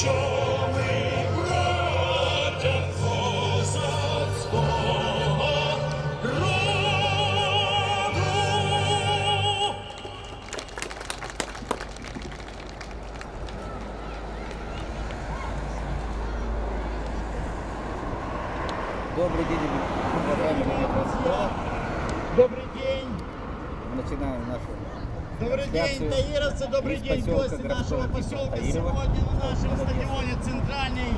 Добрый день. Добрый день. Мы начинаем нашу Добрый день, таировцы, добрый день, гости Таирова. Сегодня на нашем стадионе Центральный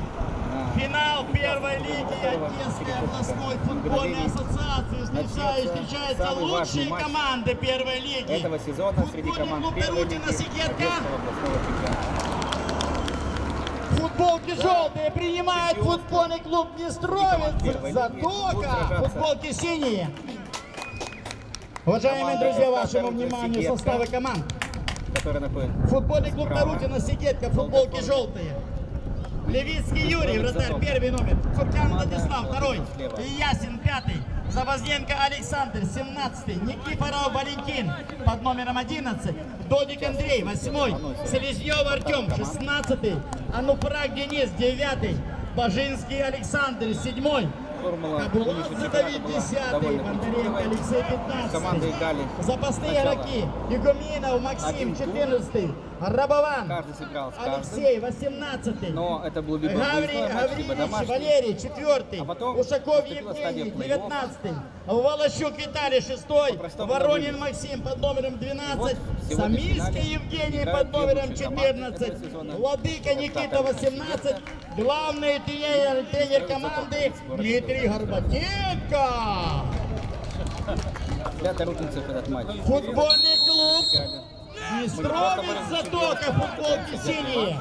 на финал первой лиги Одесской областной футбольной ассоциации. Встречаются важный лучшие команды первой лиги. этого сезона среди команд первой лиги. Футболки желтые принимает футбольный клуб Нестровец. первой лиги будут Затока. Футболки синие. Уважаемые друзья, вашему вниманию составы команд. Который находится Футбольный клуб Справа. Тарутина Сигетка, футболки желтые. Левицкий Юрий, вратарь, первый номер. Команда Владислав, второй. слева. Ясин, пятый. Завозненко Александр, 17 Никифоров Валентин, под номером 11. Додик Андрей, 8 Селезнев Артем, 16 Ануфрак Денис, 9 Бажинский Александр, 7 формула 10 довольно Бондаренко. Алексей Команды 15 играли Запасные игроки Игуменов Максим один тур. 14 Рабован Каждый сыграл с. Алексей 18 Но это был либо Гаври, домашний. Валерий, четвертый. А потом Ушаков Евгений, плей-офф. девятнадцатый. Волощук Виталий, шестой. По-простому Воронин на Максим под номером 12. Вот финале Евгений под номером две лучшие команды 14. этого сезона. Владыка Никита так, 18. Главный тренер, тренер команды Дмитрий Горбатенко. Этот матч. Футбольный клуб Реально. Нестровец Затока, футболки синие.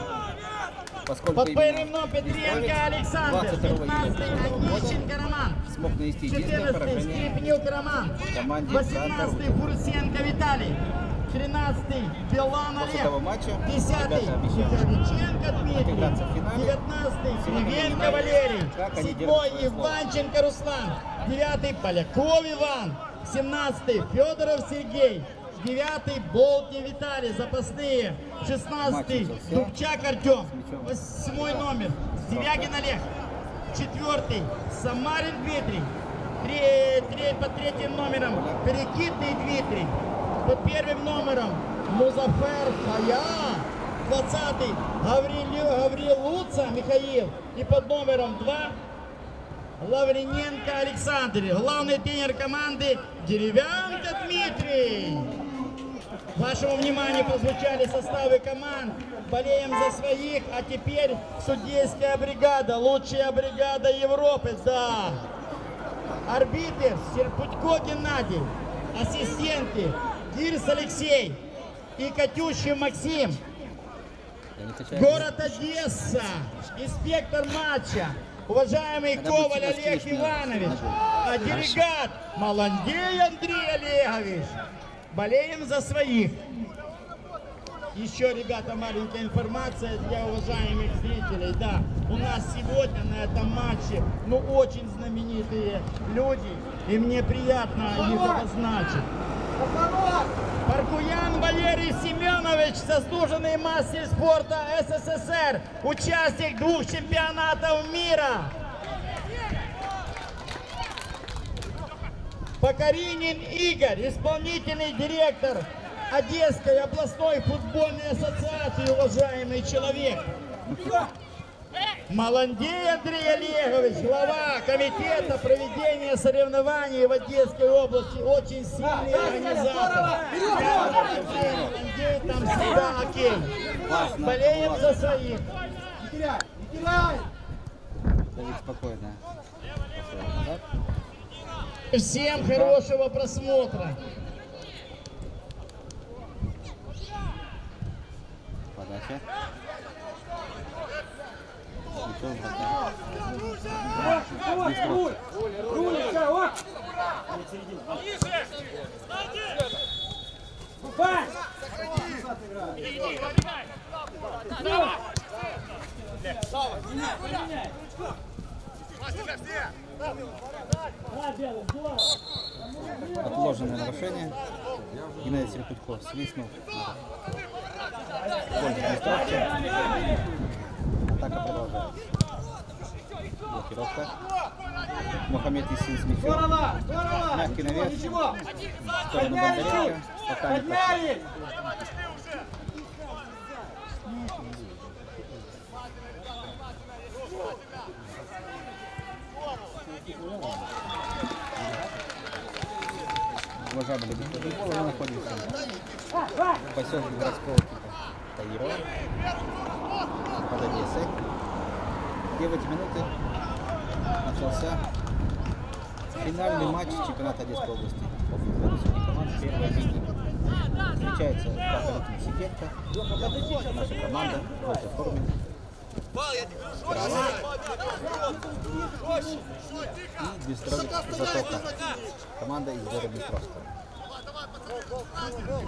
Под Перемно Петренко Александр, 22 15 июля Онищенко Роман, смог нанести единственное 14 поражение Скрипнюк Роман, команде 18 Фурсенко Виталий, 13 Белан После того Олег, матча 10 ребята обещают Михайличенко Дмитрий, отыграться в финале. 19 Сегодня мы Кривенко узнаем, Валерий, как они 7 держат свое слово. Иванченко Руслан, 9 Поляков Иван, 17 Федоров Сергей, 9 Болтни Виталий, запасные, 16 Матч начался. Дубчак Артем, мячом. 8 номер, Девягин Олег, 4 Самарин Дмитрий, Три- три- под третьим номером. Перекидный Дмитрий, под первым номером Музафер Хая, 20 Гаврилю, Гаврил Луца Михаил и под номером 2 Лаврененко Александр, главный тренер команды Деревянко Дмитрий. Вашему вниманию прозвучали составы команд. Болеем за своих, а теперь судейская бригада, лучшая бригада Европы, да. Арбитр Серпутько Геннадий, ассистенты Гирс Алексей и Катющев Максим. Город Одесса, инспектор матча, уважаемый Когда Коваль Олег Иванович, а делегат Маландей Андрей Олегович. Болеем за своих. Еще, ребята, маленькая информация для уважаемых зрителей. Да, у нас сегодня на этом матче, ну, очень знаменитые люди, и мне приятно их обозначить. Паркуян Валерий Семенович, заслуженный мастер спорта СССР, участник двух чемпионатов мира. Покоринин Игорь, исполнительный директор Одесской областной футбольной ассоциации, уважаемый человек. Маландей Андрей Олегович, глава комитета проведения соревнований в Одесской области, очень сильный организатор. Маландей там всегда окей. Болеем за своих. Давид спокойно. Поставил назад. Всем хорошего просмотра. Подача. Мячом вратарь. Отложенное нарушение. Геннадий Серпутьков свистнул. Пользуясь Атака продолжается. Блокировка. Мухаммед Исин с мячом. Мягкий навес. Ничего! Подняли чуть! Подняли! Уважаемые любители футбола, мы находимся в поселке городского Таирова под Одессой, где в эти минуты начался финальный матч чемпионата Одесской области по футболу среди команд. Первой лиги. Встречается Папа Сипенко, наша команда в желтой форме. И Днестровец Затока, команда из города Днестровского,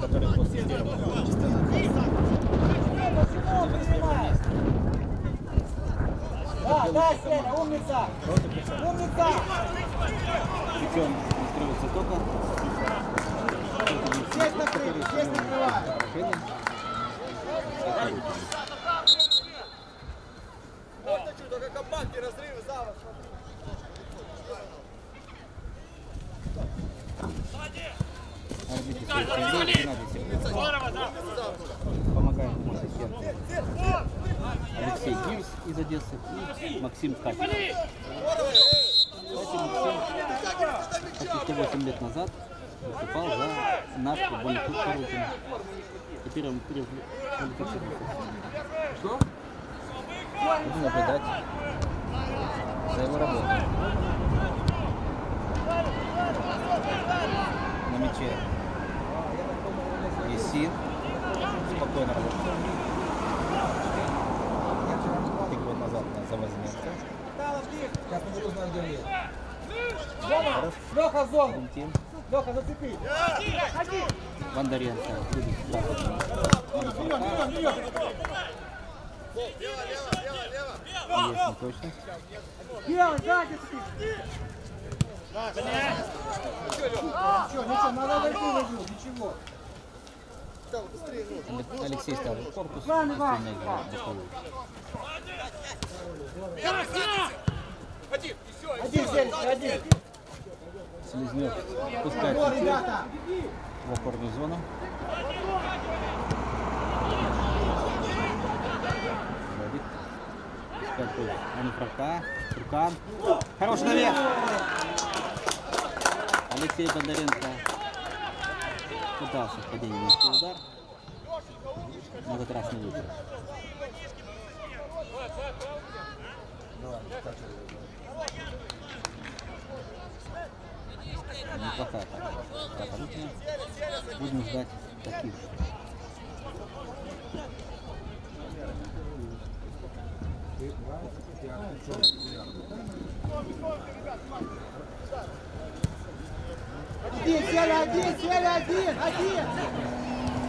которая после первого чемпионата Да, да, Сеня, умница! Умница! Причем Днестровец Затока, Здесь накрыли, здесь накрывают. Арбитр Сергей Геннадий Сергеев. Помогает ему ассистент Алексей Гирс из Одессы и Максим Катин. Кстати, Максим почти 108 лет назад выступал за наш футбольный клуб Корутин. Теперь он переквалифицировался. Будем наблюдать за его работой. На мяче Есин. Спокойно работает. Три года назад на Завозненко. Сейчас не буду знать, где есть. Рома, Леха, зону! Валентин. Леха, зацепи! Бондаренко. Берем, берем, берем! Есть неточность. Белый, сзади зацепи! Ничего, ничего, надо игру, ничего. Але- Алексей ставил в корпус. Иван, Иван. Один, Сенечка, один. Селезнев пускает в опорную зону. Вводит. Скакует. Анифрака. Туркан. Хороший навес. Алексей Бондаренко пытался в падении нанести удар. На этот раз не выиграл. Неплохая атака. Будем ждать таких же. Один, Сеня, один, Сеня, один, один!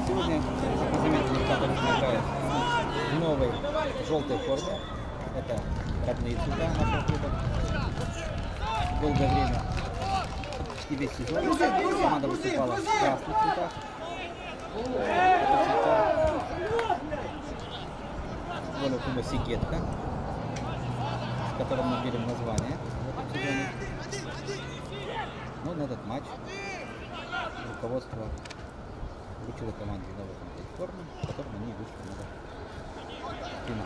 Сегодня, как вы заметили, он играет в новой желтой форме. Это родные цвета нашего клуба. Долгое время, почти весь сезон, команда выступала в красных цветах. Это цвета футбольного клуба Сигетка, с которым мы делим название. Но на этот матч руководство вручило команде новый комплект формы, в котором они вышли на Спина.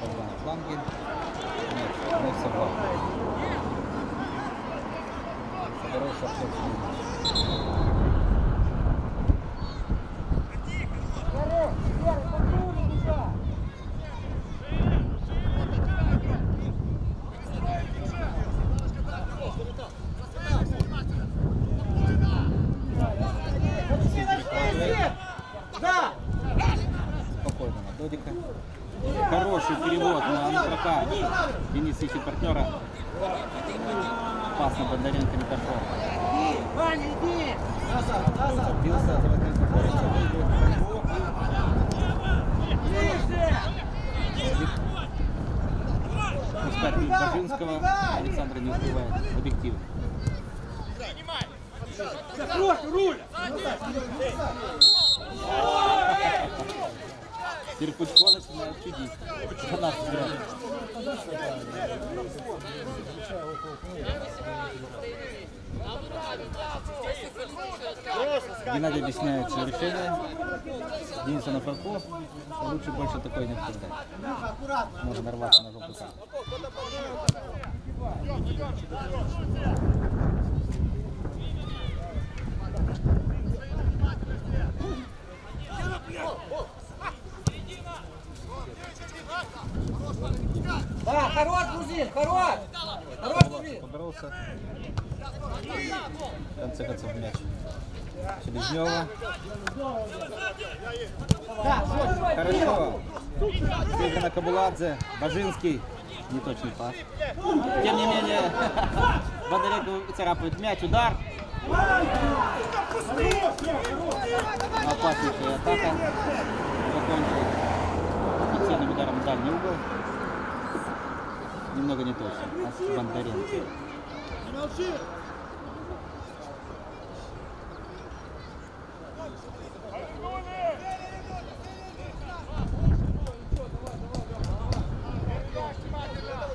Борьба на фланге. Нет, вновь собрал. Соборолся в Да! Додика. Хороший перевод на Антрака. Денис ищет партнера. Пас на Бондаренко не пошел. Ваня, иди! Назад, назад! Бился. Пускать мимо Бажинского. Александр не успевает. Объектив. Руль, руль! Серпучко начинает чудить. За нас играет. Геннадий объясняет свое решение. Дениса на парку. Лучше больше такое не обсуждать. Можно нарваться на желтую карту. Да, хорош, грузин, хорош! Хорош, грузин! Поборолся. В конце концов мяч. Селезнева. Да, Хорошо. Сыграно Кабуладзе. Бажинский. Неточный пас. Тем не менее, Бондаренко царапает мяч. Удар. Опаснейшая атака. Закончил специальным ударом дальний угол. Немного не точно. От Бондаренко.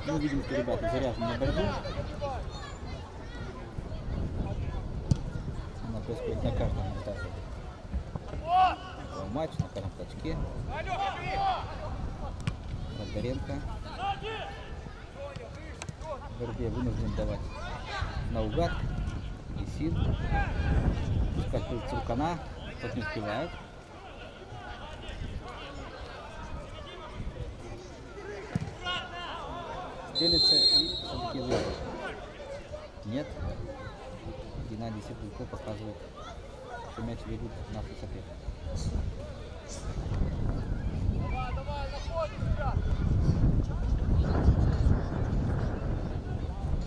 Мы видим, что ребята заряжены на борьбу. Она происходит на каждом этапе. Матч на каждом точке. Бондаренко. Борьбе вынужден давать наугад. И сил. Пускать Цуркана. Тот не успевает. Целится и все-таки выиграет. Нет. Геннадий Сердюков показывает, что мяч ведут наши соперники.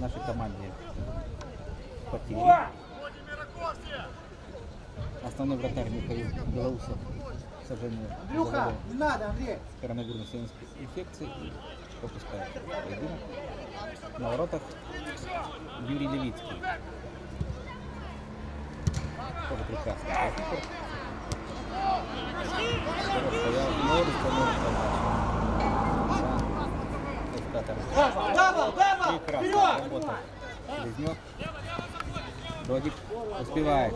Нашей команде потери. Основной вратарь Михаил Белоусов, к сожалению, Люха, не надо, Андрей! коронавирусной инфекции и пропускает поединок. На воротах Юрий Левицкий. Тоже прекрасный. Который стоял множество, множество матчей. Эскатор. Дабл, дабл! Вперед! Близнек. Додик успевает.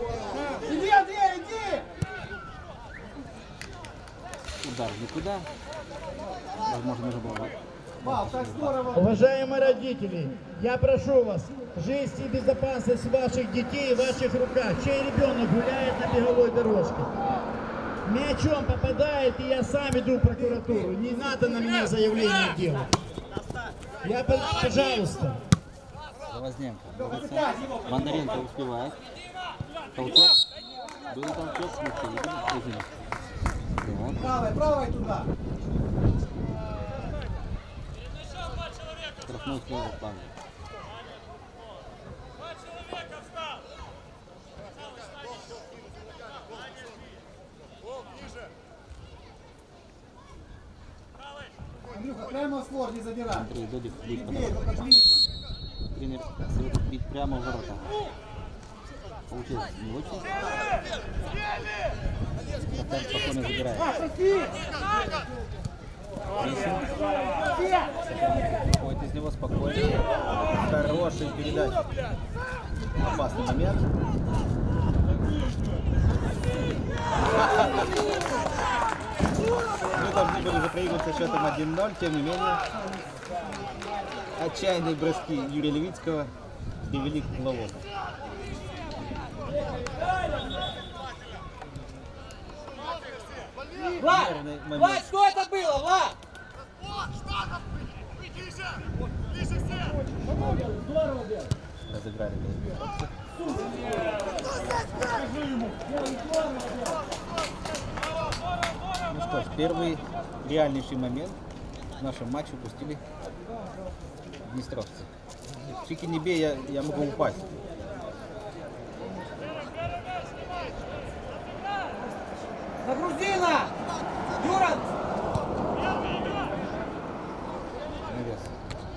Иди, Андрей, иди! Удар никуда. Возможно, нужно было! Уважаемые родители, я прошу вас, жизнь и безопасность ваших детей в ваших руках. Чей ребенок гуляет на беговой дорожке? Мячом попадает, и я сам иду в прокуратуру. Не надо на меня заявление делать. Я, по- пожалуйста. Завозненко. борется. Бондаренко успевает. Толчок. Был толчок. Смотрите. Правой, правой туда! Штрафной снова план. Прямо створ не забирай! Андрей Додик бить! Тренер советует бить прямо в ворота. Получилось не очень. Вратарь спокойно забирает. Рисин. Выходит из него спокойно. Хорош. хорошей передачи. Опасный момент. Мы должны были проигрывать со счетом 1-0, тем не менее. Отчаянные броски Юрия Левицкого привели к голову. Влад! Влад, что это было, Влад? Разыграли. Ну что ж, первый реальнейший момент в нашем матче упустили днестровцы. Чики не бей, я, я могу упасть. На грузина! Юра! Навес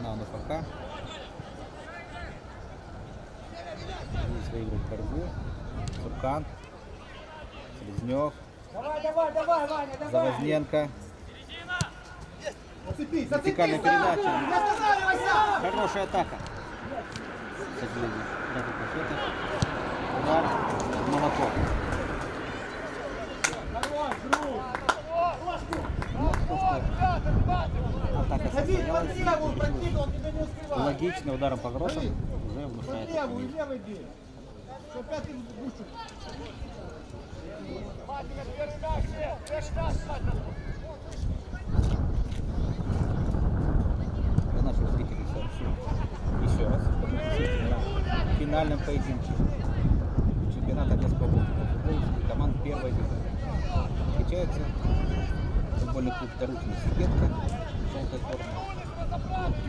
на НФК. Здесь выигрывает борьбу. Суркан. Селезнев. Давай, давай, давай, Ваня, давай! Завозненко. Вертикальная передача. Хорошая атака. Удар. Молоток. Атака состоялась. Логично, ударом по гротам уже внушает. левую, левый бей. Для наших зрителей сообщу еще раз, на финальном поединке чемпионата Одесской области по футболу команд первой лиги. Встречаются футбольный клуб Тарутина Сигетка, желтая форма, и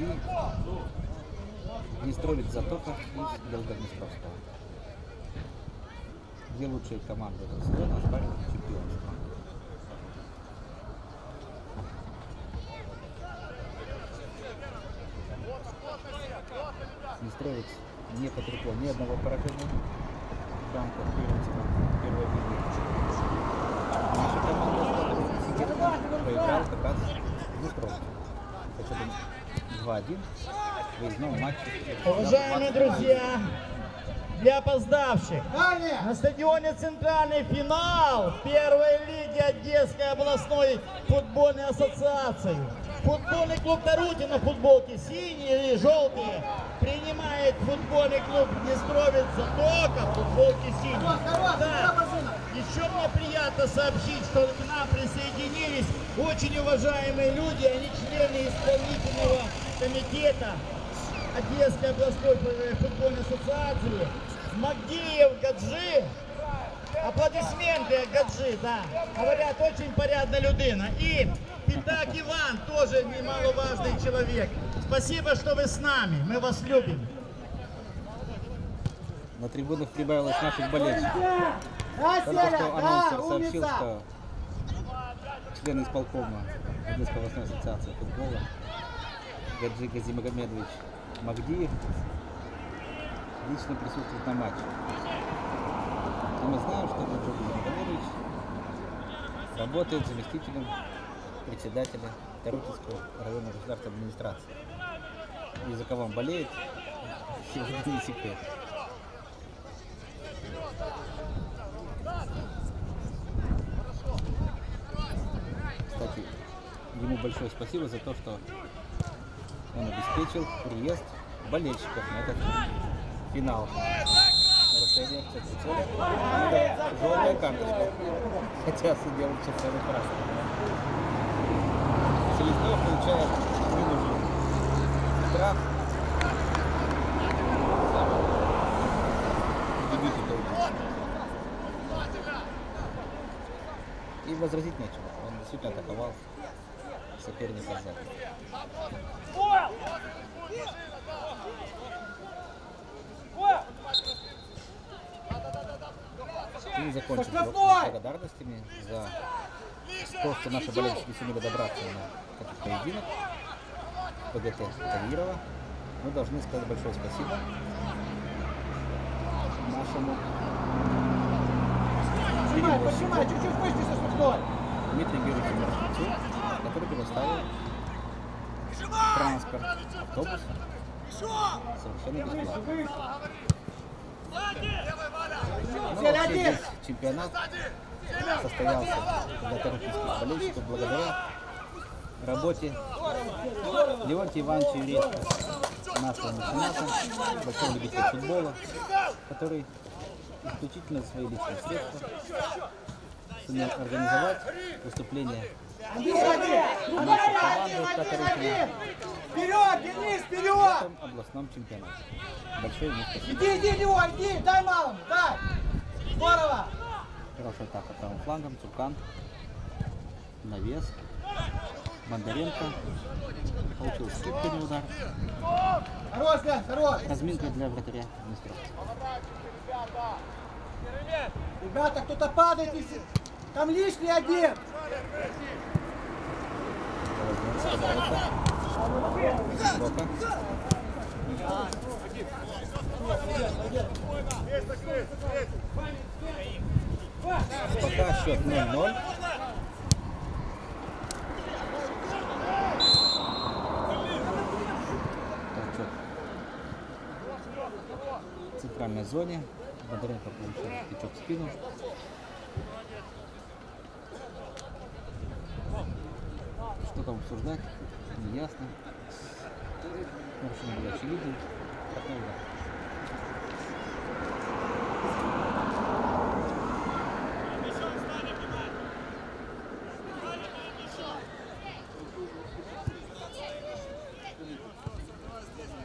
Днестровец Затока из Белгороднестровского. Две лучшие команды этого сезона оспаривают чемпионство. Днестровец не потерпел ни одного поражения в рамках первенства первой лиги. Наша команда проиграла как раз Днестровцу. Со счетом 2-1 в выездном матче. Уважаемые друзья, для опоздавших, Далее! на стадионе Центральный финал первой лиги Одесской областной футбольной ассоциации. Футбольный клуб Тарутина футболки синие и желтые принимает футбольный клуб Днестровец Затока футболки синие. Да. Еще мне приятно сообщить, что к нам присоединились очень уважаемые люди, они члены исполнительного комитета Одесской областной фу- футбольной ассоциации. Магдиев Гаджи. Аплодисменты Гаджи, да. Говорят, очень порядна людина. И Питак Иван, тоже немаловажный человек. Спасибо, что вы с нами. Мы вас любим. На трибунах прибавилось наших болельщиков. Только что анонсер сообщил, что член исполкома Одесской областной ассоциации футбола Гаджи Газимагомедович Магдиев лично присутствует на матче. И мы знаем, что Гаджи Газимагомедович работает заместителем председателя Тарутинского районной государственной администрации. И за кого он болеет, сегодня не секрет. Кстати, ему большое спасибо за то, что он обеспечил приезд болельщиков на этот финал. Нарушение цели. Это желтая карточка. Хотя судья целый раз. Селезнев получает ненужный штраф. В дебюте только. И возразить нечего. Он действительно атаковал соперника сзади. Штрафной! блок благодарностями за то, что наши болельщики сумели добраться на этот поединок. ПГТ Тавирова. Мы должны сказать большое спасибо нашему чуть-чуть со святой. Дмитрию Георгиевичу Маршинцу, который предоставил транспорт, автобус Совершенно бесплатно. Ну, вообще один. здесь чемпионат состоялся для тарутинских болельщиков благодаря работе Леонтия Ивановича Юрьевича, нашего мецената, большого любителя футбола, который исключительно за свои личные средства сумел организовать выступление нашей команды в Татарутине Вперед, Денис, в вперед! этом областном чемпионате. Большое ему. Иди, иди, Лева, иди, дай малому, дай! Здорово! Хорошая атака правым флангом, Цуркан, навес, Бондаренко, получил скидками удар, Хорош, Глянь, хорош! разминка для вратаря Днестров. Ребята, кто-то падает, если- там лишний один! Бока. Пока счет 0-0. Толчок. В центральной зоне. Бондаренко получил тычок в спину. Что там обсуждать? Не ясно. Нарушение было очевидным. Штрафной удар.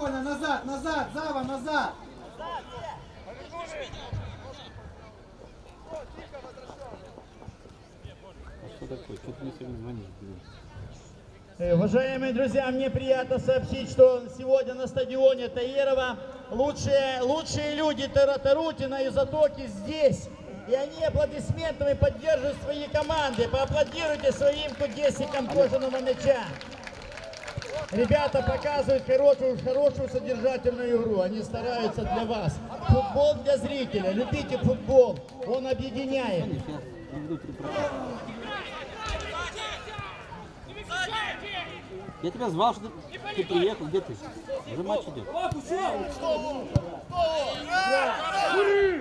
Спокойно, назад, назад, Зава, назад! Что такое? Что-то не. Э, Уважаемые друзья, мне приятно сообщить, что сегодня на стадионе Таирова лучшие, лучшие люди Тара- Тарутина и Затоки здесь. И они аплодисментами поддерживают свои команды. Поаплодируйте своим кудесикам кожаного мяча. Ребята показывают хорошую, хорошую содержательную игру. Они стараются для вас. Футбол для зрителя. Любите футбол. Он объединяет. Я тебя звал, что ты, приехал, где ты? Уже матч идет.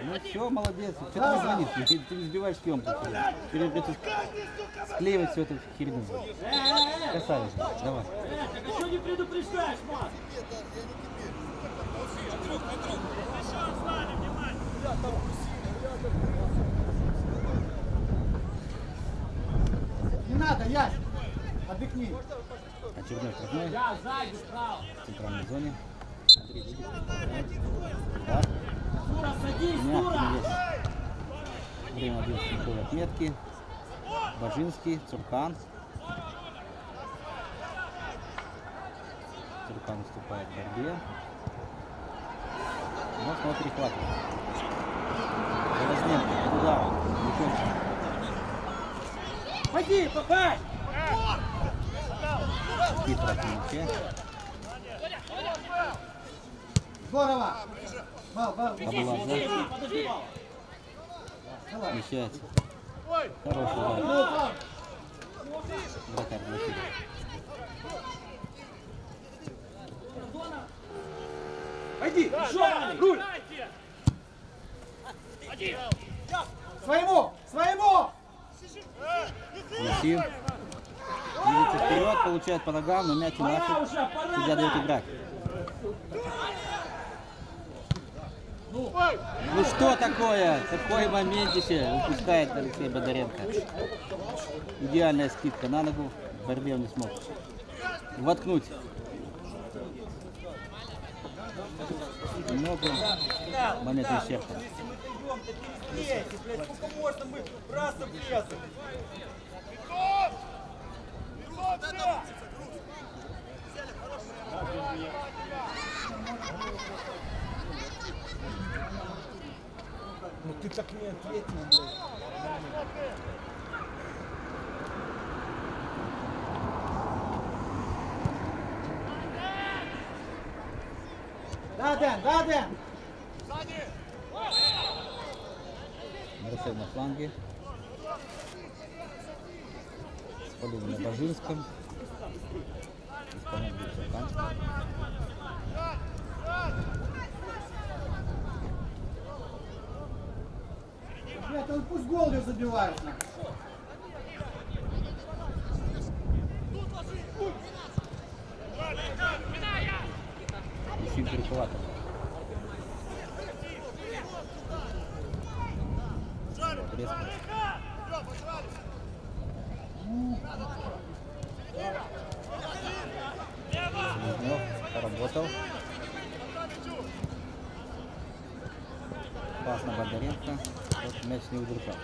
Ну все, молодец. Что ты звонишь? Ты, ты сбиваешь съемку. Склеивать все это в херню. Красавец. Давай. Не надо, Ясь! Отдыхни. Очередной штрафной. В центральной зоне. Андрей Дудик. Удар. Мягкий вес. Время 11 минутовой отметки. Бажинский, Цуркан. Цуркан уступает в борьбе. Но снова перехватывает. Возненко, под ударом. Лукончик. Пойди, попасть! Здорово! Бал, бал. Смещается. Хороший удар. Вратарь блокирует. Пойди! Руль! Своему! Своему! Лисин. Двигается вперед, получает по ногам, но мяч наши. Судья дает играть. Ну что такое? Такой моментище упускает Алексей Бондаренко. Идеальная скидка на ногу. В борьбе он не смог. Воткнуть. Много перестрейся, блядь, сколько можно мы просто влезем? Ну ты так не ответил, блядь. Да, Дэн, да, Дэн. Марсель на фланге. Спалин на Бажинском. Исполняет Бутсакан. Блядь, он пусть гол не забивает. Ищи перехвата. Резко. Селезнев поработал. Пас на Бондаренко. Тот мяч не удержал.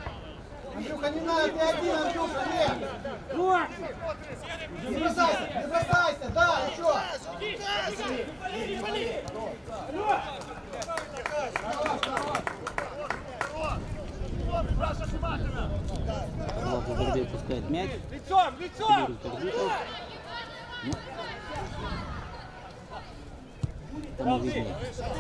Андрюха, не надо, ты один, Андрюха, нет. Не бросайся, не бросайся, да, еще. Влад Зубербей пускает мяч. Лицом, лицом. Ну. Не бросай.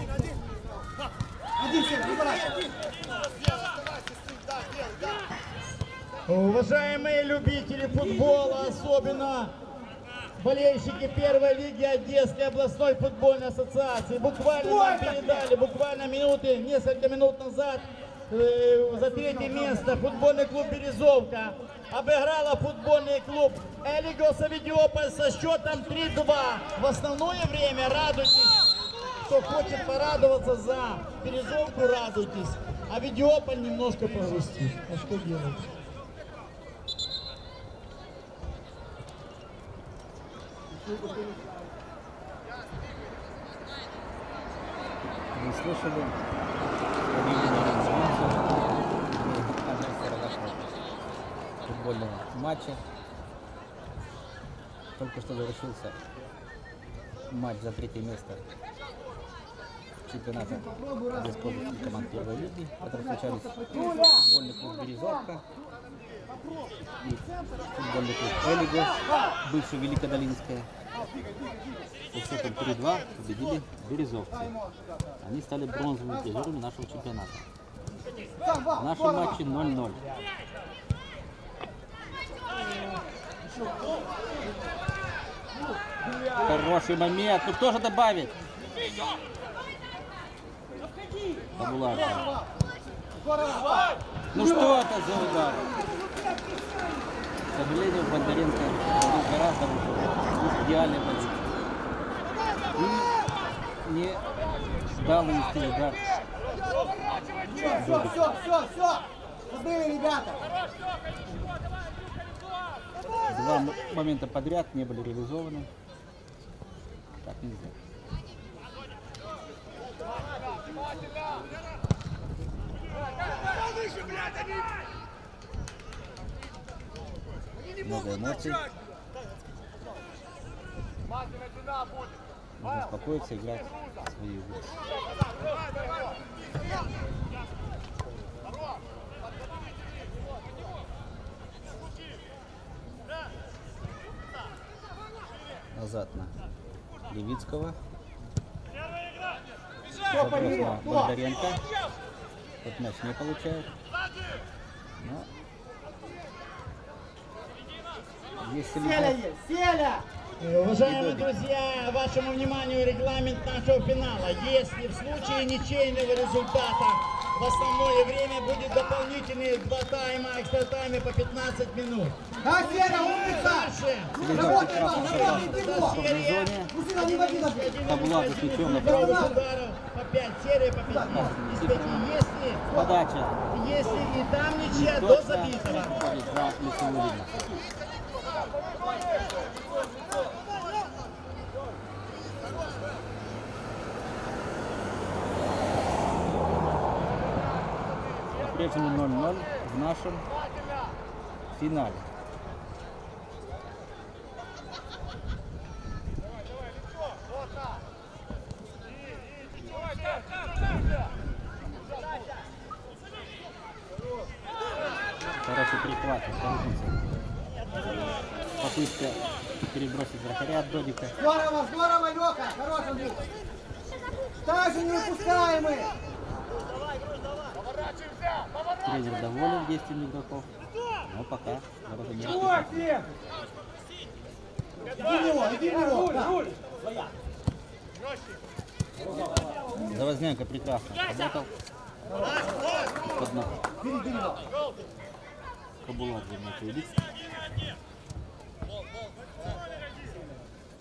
Уважаемые любители футбола, особенно болельщики первой лиги Одесской областной футбольной ассоциации, буквально нам передали, буквально минуты, несколько минут назад, за третье место футбольный клуб «Березовка» обыграла футбольный клуб «Элигос Авидиополь» со счетом 3-2. В основное время радуйтесь, кто хочет порадоваться за «Березовку», радуйтесь, а «Авидиополь» немножко погрустит. А что делать? Вы слышали? Футбольного матча. Только что завершился матч за третье место чемпионата бесплатных команд первой лиги, которые встречались футбольный клуб «Березовка» и футбольный клуб «Элигос», бывший Великодолинская. Со счетом 3-2 победили березовцы. Они стали бронзовыми призерами нашего чемпионата. В нашем матче 0-0. Хороший момент. Ну кто же добавит? Ну что это за удар? К сожалению, Бондаренко гораздо. Идеальный позиции. И не дал нанести удар. Все, все, все, все. Забыли, ребята. Два момента подряд не были реализованы. Так нельзя. Много эмоций. Нужно успокоиться, играть свои игры. Назад на Левицкого. На Бондаренко. Тот мяч не получает. Но... Есть Селя есть, Селя. Уважаемые друзья, вашему вниманию регламент нашего финала. Если в случае ничейного результата в основное время будет дополнительные два тайма, экстра тайме по 15 минут. Да, Сеня, умница. Работай, работай, В его. черной зоне. Мужчина, не води на дверь. Табулат за мячом на Правых правый. ударов по 5, серия по 5 из 5. Если, Подача. если и там ничья, до забитого. выходит за лицевую линию. По-прежнему 0-0 в нашем финале. Хороший Колесницы. Попытка перебросить вратаря от Додика. Здорово, здорово, Леха. Хороший был. Также не упускаем их. Тренер действиями игроков, но пока ворота не Вот, расписаны. Лев. Иди в него, иди в него. Да. Завозненко прекрасно работал. Под ног. Убит.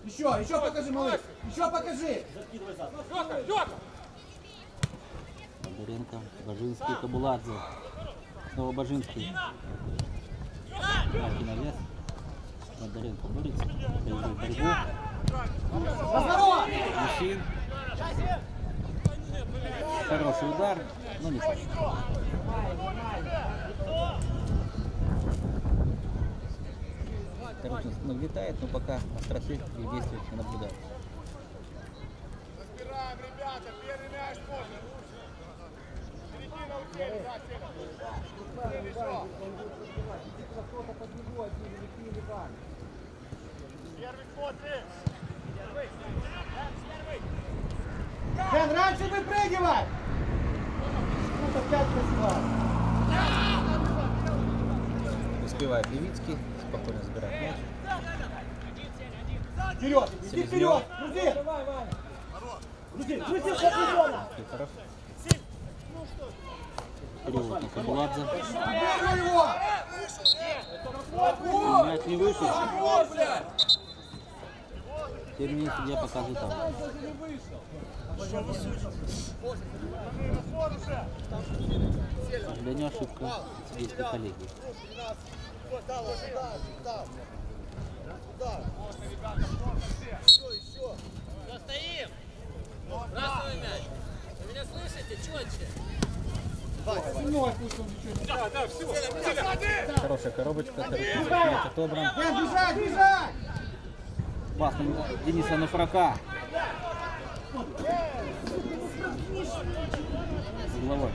Еще, еще покажи, малыш. Еще покажи. Бондаренко, Бажинский, Кабуладзе. Мягкий навес. Бондаренко борется. Производит борьбу. Здорово. Мужчин. Хороший удар, но не точно. Короче, нагнетает, но пока остроты и действия не наблюдают. Разбираем, ребята, первый мяч можно. Середина у тебя, да, Сеня. Первый после. Дэн, раньше выпрыгивай. Тут опять пришла. Успевает Левицкий, спокойно забирает мяч. Вперед, иди вперед. Грузи. Грузи, грузи, Сафизона. Никифоров. Перевод на Кабуладзе. Мяч не вышел. Тем не менее, судья показывает там. К сожалению, ошибка судейской коллегии. Стоим! Бросай мяч! Вы меня слышите? Четче! Спиной пусть он ничего не Хорошая коробочка, хороший мяч отобран. Бежать, бежать. Пас на Дениса Нафрака. С головой.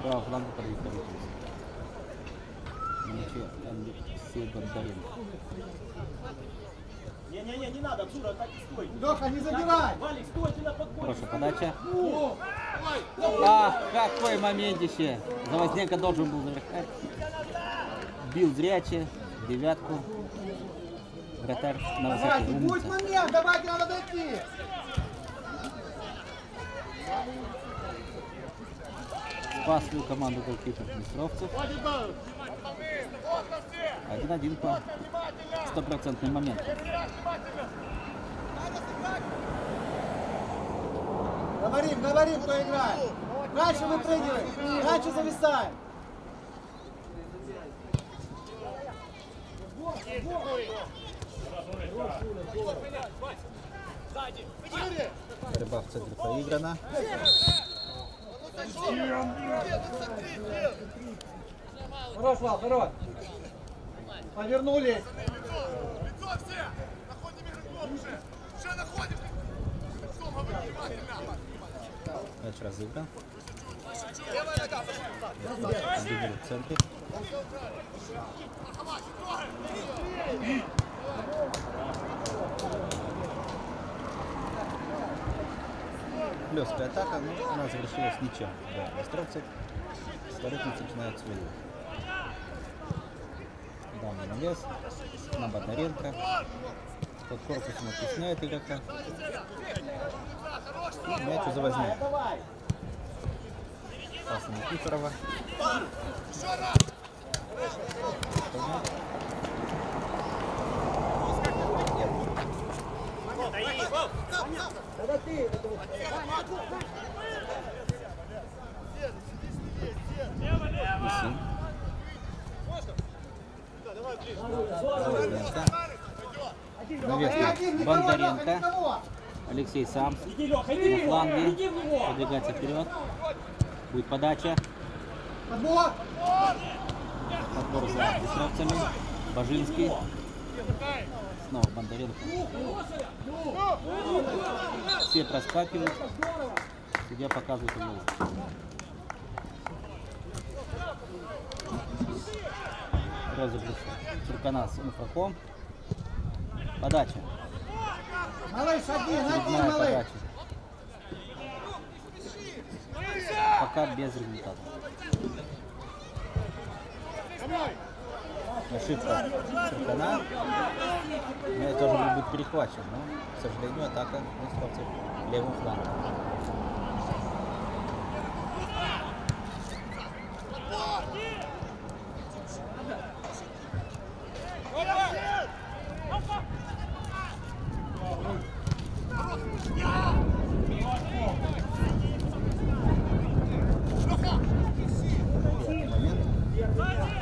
Справа фланга под Викторовичем. На мяче Алексей Бондаренко. Леха, не забирай. Хорошая подача. Ах, какой моментище! Завозненко должен был завершать. Бил зряче, девятку. Вратарь на высоте. Давайте, будет момент, давайте, надо дойти. Спас свою команду голкипер Днестровцев. Один-один по стопроцентный момент. Говорим, говорим, кто играет. Раньше выпрыгивай, раньше зависаем. Борьба в центре проиграна. Хорош, Вал, хорош. Повернулись. Лицо все! Находим игроков уже! Уже находим! Лицом говори внимательно! Мяч разыгран. Левая нога! Дубль в центре. Легкая атака, но она завершилась ничем. Да, Днестровцев. Воротницы начинают свою. Дальний навес. На Бондаренко. Под корпусом оттесняет игрока. И мяч возник. Давай. Пас на Никифорова. Тогда Наверху Бондаренко. Алексей сам на фланге. Продвигается вперед. Будет подача. Подбор. За Петровцами. Бажинский. Снова Бондаренко. Все проскакивают. Судья показывает угол. Розыгрыш Туркана с. Подача. Малыш, один, один, малыш. подача. Пока без результата. Ошибка. Мяч должен был быть перехвачен, но, к сожалению, атака Мостровцев левым флангом.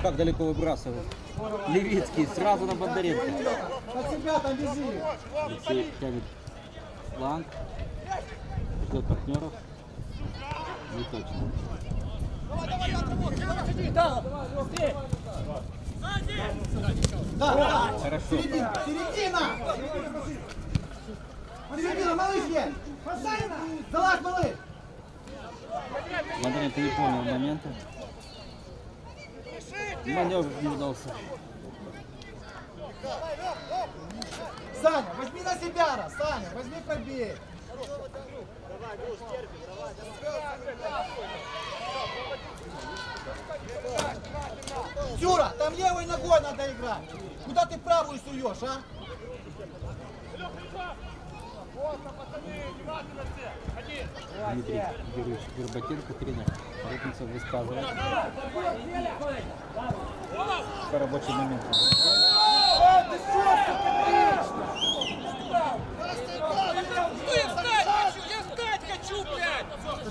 Как далеко выбрасывает. Левицкий сразу на Бондаренко. Под себя там. Алексей тянет фланг. Ждет партнеров. Не точно. Да, да. Хорошо. Середина, середина. Середина, малыш есть. Залазь, малыш. Бондаренко не понял момента. Маневр не удался. Саня, возьми на себя, раз. Саня, возьми пробей. Юра, там левой ногой надо играть. Куда ты правую суешь, а? Дмитрий Юрьевич Горбатенко, тренер. Ротенцев высказывает. По рабочий момент.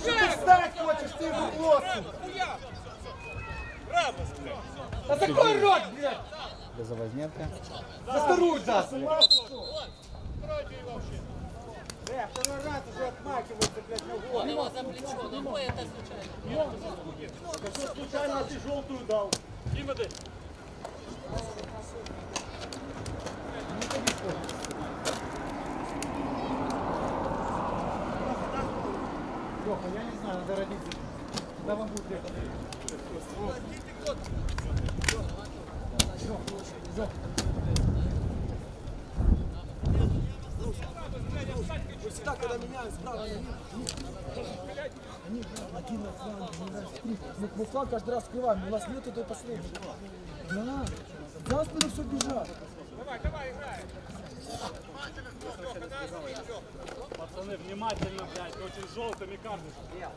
Я встать блядь! Хочешь ты плоскую. хуя! Да закрой рот, блядь. Для Завозненко. За вторую даст. Он его за плечо, ну мой это случайно. Леха, я не знаю, надо родиться. Когда вам будет лето? Всегда, когда меняют справа они один на фланг, один на три. Мы, мы фланг каждый раз скрываем, у нас нету той последней. Да, за спину все бежат. Пацаны, внимательно, блядь, очень желтыми карточками.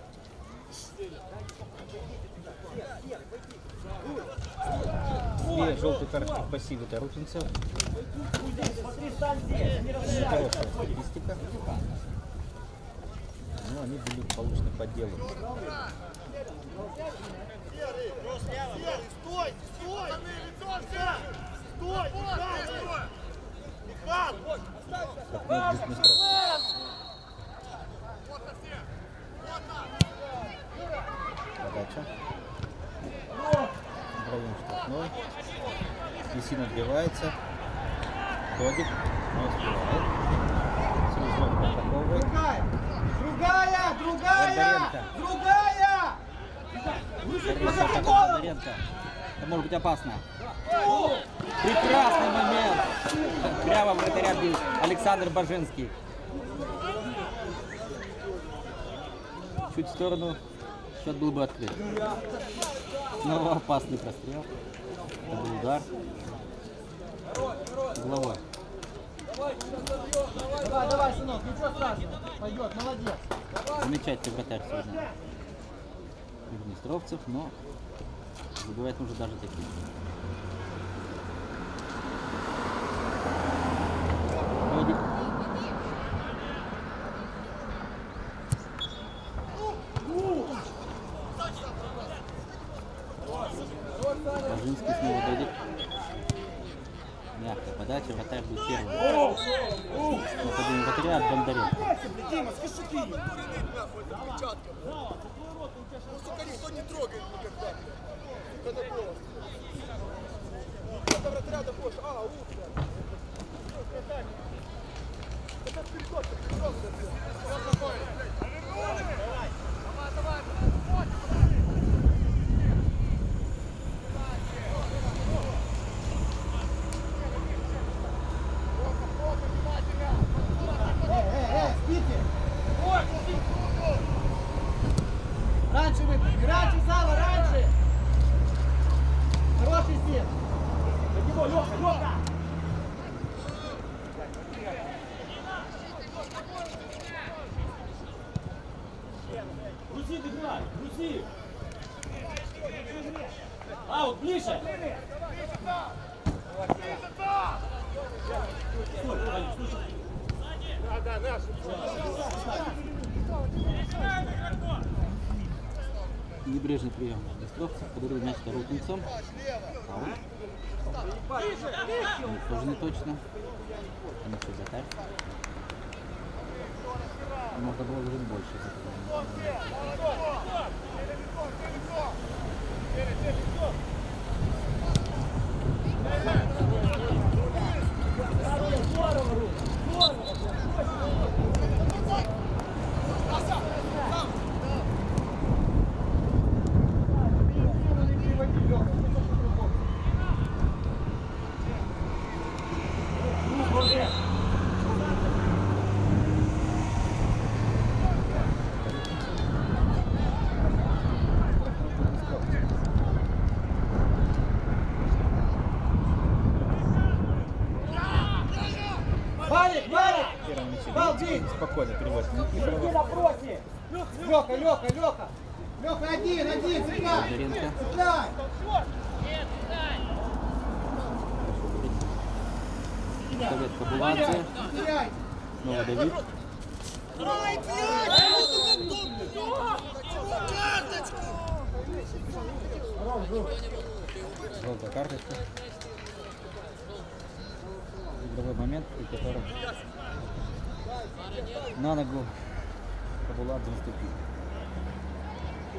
Две желтые карточки для Рутинцев. Хорошая статистика. Но они были получены по делу. Стой! Стой! Стой! Стой! Михал! Как нет Дмитров. Подача. Вдвоем штрафной. Мессин отбивается. Додик не успевает. Селезнев контратаковывает. Другая! Другая! Другая! Другая! Бондаренко. Это может быть опасно. Прекрасный момент. Прямо вратаря бил Александр Баженский. Чуть в сторону, счет был бы открыт. Снова опасный прострел. Был удар. Головой. Давай, давай, сынок, ничего страшного. Пойдет, молодец. Замечательный вратарь сегодня. Днестровцев, но забивать нужно даже такие. Грузин играй, грузи! А, вот ближе! Стой, Ваня, слушай. Да, да, наш. Небрежный прием Быстровцев подарил мяч вторым кунцом. Аут. Тоже не точно. Конечно, Захар. Можно было даже больше. Вперед, вперед, вперед! Леха, Леха. Леха, один, один, цепляй. Цепляй. Советка Буланцы. Снова Давид. Ай, блядь! Карточку! Желтая карточка. Игровой момент, при котором на ногу Кабулат наступил.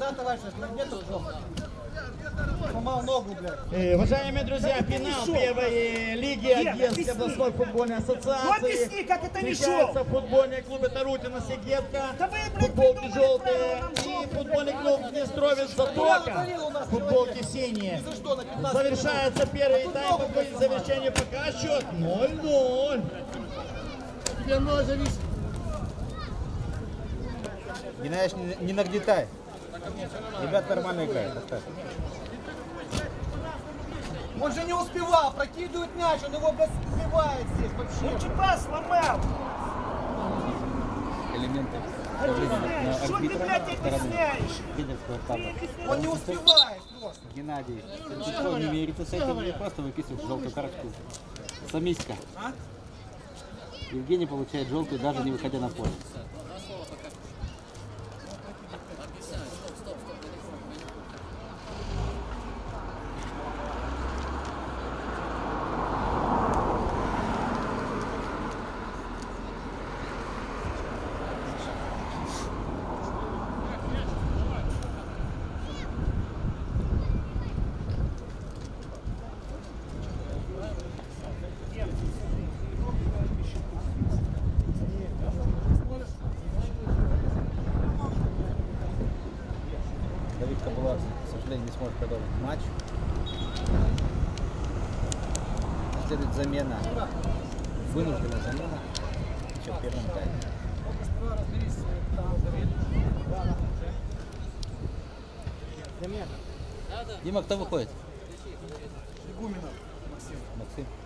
Да, товарищ? Нету жопы. Сломал ногу, блядь. Э, Уважаемые друзья, финал первой лиги Одесской областной футбольной ассоциации. Ну, объясни, как это не Встречаются футбольный клуб Тарутина Сигетка, Да вы, блядь, футболки желтые и футбольный клуб. Днестровец Затока, футболки синие. Ни за что, на 15 Завершается первый тайм, по завершению пока счет 0-0. Тебе нож зависит. Геннадьевич, не, не нагнетай. Ребят нормально играют. Он же не успевал, прокидывает мяч, он его, сбивает здесь вообще. Чипа сломал! Элементы Что ты, блядь, объясняешь? Он не успевает просто. Геннадий, Сергеев не мирится с этим и просто выписывает желтую карточку. Самиська. Евгений получает желтую, даже не выходя на поле. Давид Кабулак, к сожалению, не сможет продолжить матч. Следует замена, вынужденная замена еще в первом тайме. Дима, кто выходит? Игуменов. Максим. Короче,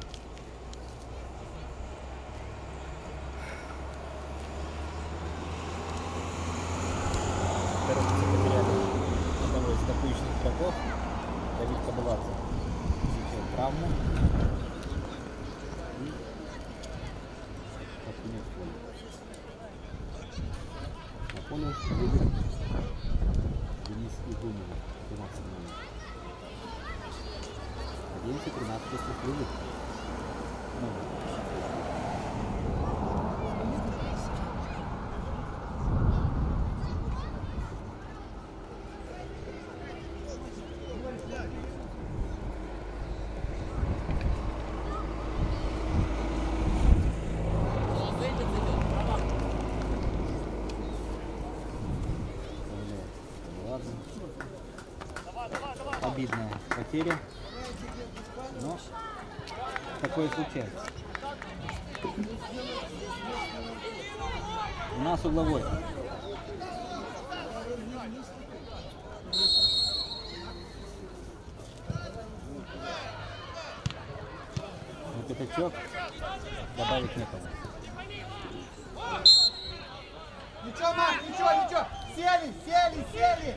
4. Но ну, такое случается. У нас угловой. На пятачок добавить некого. Ничего, Марк, ничего, ничего. Сели, сели, сели.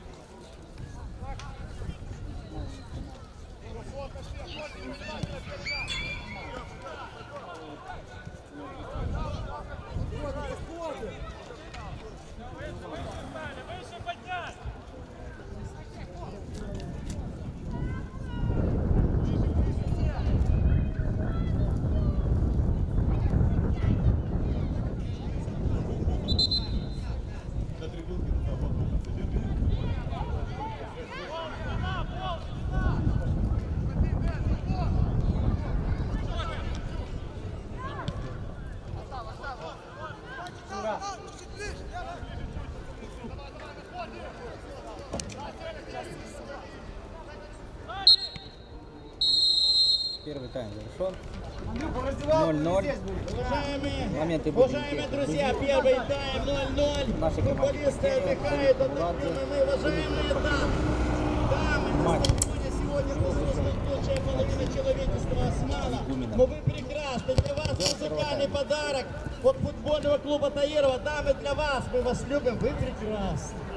тайм завершен. Андрюха, в раздевалку 0-0. здесь будет. Уважаемые, Моменты будем уважаемые друзья, первый тайм 0-0. Наши Футболисты отдыхают, Влади, отдохнули. Уважаемые дамы, дамы, на Матч. стадионе сегодня присутствует лучшая половина человечества Османа. Но вы прекрасны, для вас музыкальный подарок от футбольного клуба Таирова. Дамы, для вас, мы вас любим, вы прекрасны.